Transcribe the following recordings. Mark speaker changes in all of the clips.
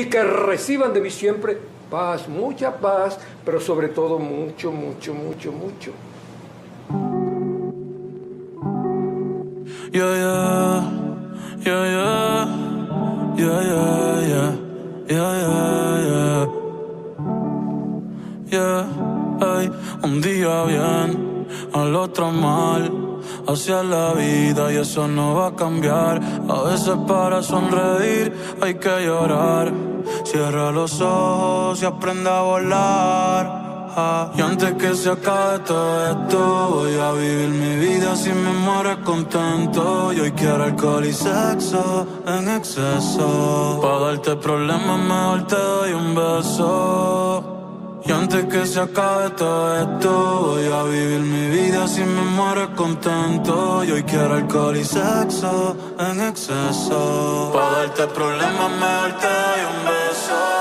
Speaker 1: y que reciban de mí siempre paz, mucha paz, pero sobre todo mucho, mucho, mucho, mucho.
Speaker 2: Yeah, yeah, yeah, yeah, yeah, yeah, yeah, yeah, yeah, un día bien, al otro mal hacia la vida y eso no va a cambiar. A veces para sonreír hay que llorar. Cierra los ojos y aprende a volar. Ah, y antes que se acabe todo esto, voy a vivir mi vida sin me muero contento. Y hoy quiero alcohol y sexo en exceso. Para darte problemas, mejor te doy un beso. Antes que se acabe todo esto, voy a vivir mi vida sin me muero contento. Y hoy quiero alcohol y sexo en exceso. Para darte problemas, mejor te doy un beso.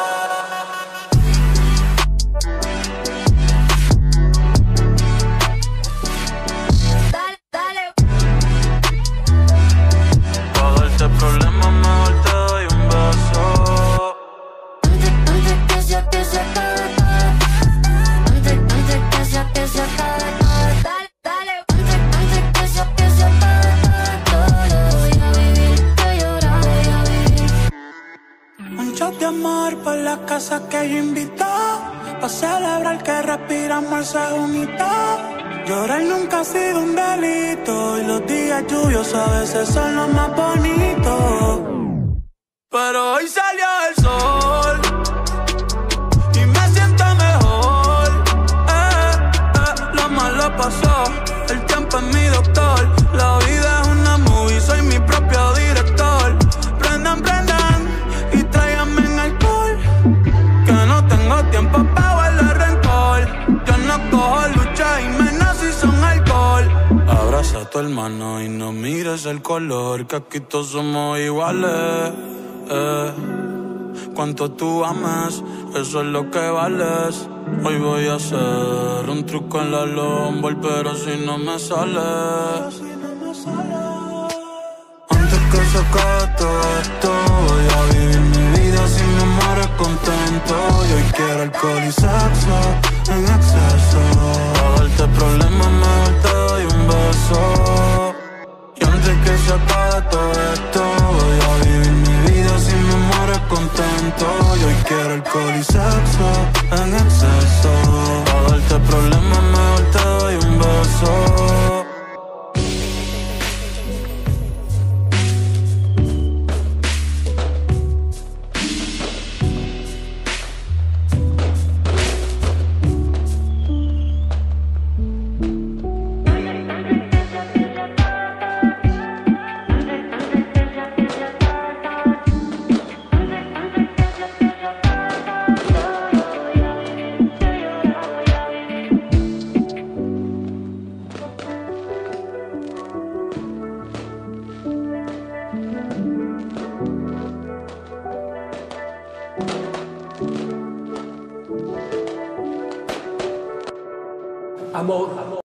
Speaker 2: Que yo invitó. Pa' celebrar que respiramos el segundito. Llorar nunca ha sido un delito Y los días lluviosos a veces son los más bonitos tu hermano y no mires el color Que aquí todos somos iguales eh. Cuanto tú amas, eso es lo que vales. Hoy voy a hacer un truco en la lomba Pero si no me sale antes que se todo esto Voy a vivir mi vida sin me contento. Y hoy quiero alcohol y sexo che era il coliseo, eccesso, a volte
Speaker 1: i'm all